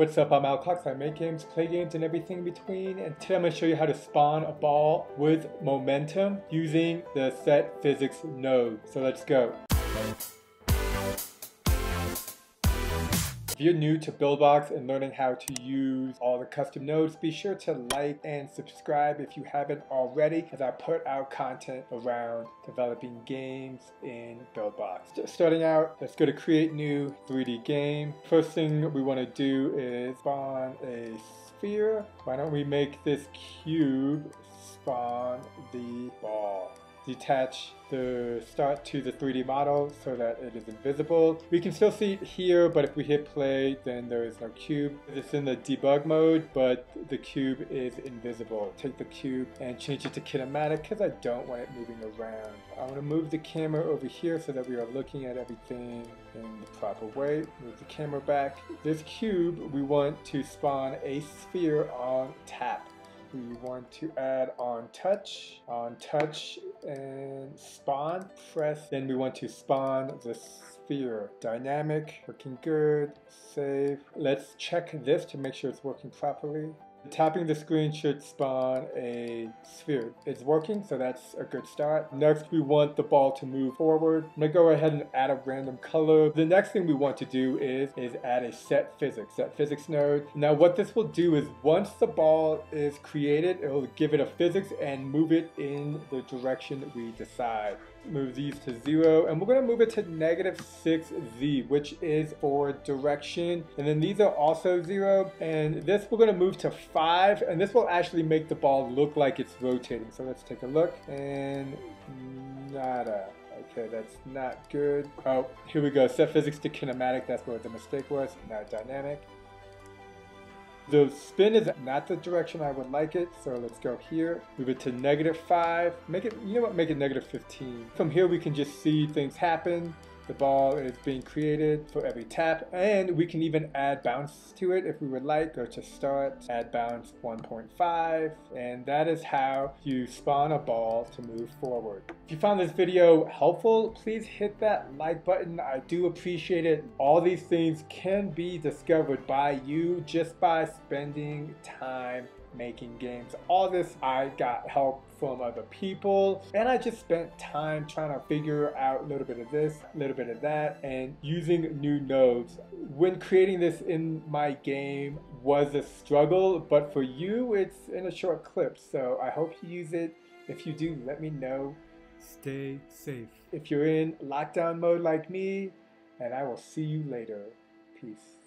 What's up, I'm Alcox. I make games, play games, and everything in between. And today I'm going to show you how to spawn a ball with momentum using the set physics node. So let's go. If you're new to BuildBox and learning how to use all the custom nodes, be sure to like and subscribe if you haven't already as I put out content around developing games in BuildBox. Just Starting out, let's go to create new 3D game. First thing we want to do is spawn a sphere. Why don't we make this cube spawn the ball detach the start to the 3D model so that it is invisible. We can still see it here, but if we hit play, then there is no cube. It's in the debug mode, but the cube is invisible. Take the cube and change it to kinematic because I don't want it moving around. I want to move the camera over here so that we are looking at everything in the proper way. Move the camera back. This cube, we want to spawn a sphere on tap we want to add on touch, on touch and spawn, press, then we want to spawn the sphere. Dynamic, working good, save. Let's check this to make sure it's working properly. Tapping the screen should spawn a sphere. It's working, so that's a good start. Next, we want the ball to move forward. I'm gonna go ahead and add a random color. The next thing we want to do is, is add a set physics, set physics node. Now what this will do is once the ball is created, it will give it a physics and move it in the direction we decide move these to zero and we're going to move it to negative 6z which is for direction and then these are also zero and this we're going to move to 5 and this will actually make the ball look like it's rotating so let's take a look and nada okay that's not good oh here we go set physics to kinematic that's where the mistake was now dynamic the spin is not the direction I would like it, so let's go here. Move it to negative 5. Make it, you know what, make it negative 15. From here we can just see things happen. The ball is being created for every tap, and we can even add bounce to it if we would like. Go to start, add bounce 1.5, and that is how you spawn a ball to move forward. If you found this video helpful, please hit that like button. I do appreciate it. All these things can be discovered by you just by spending time making games. All this I got help from other people and I just spent time trying to figure out a little bit of this, a little bit of that and using new nodes. When creating this in my game was a struggle but for you it's in a short clip so I hope you use it. If you do let me know. Stay safe. If you're in lockdown mode like me and I will see you later. Peace.